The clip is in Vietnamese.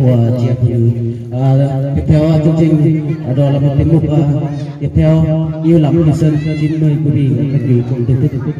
của chị Phụ à, tiếp theo chương trình à, đó là một tiết mục à, tiếp theo yêu lắm thì sơn xin mời quý vị các vị cùng thưởng thức.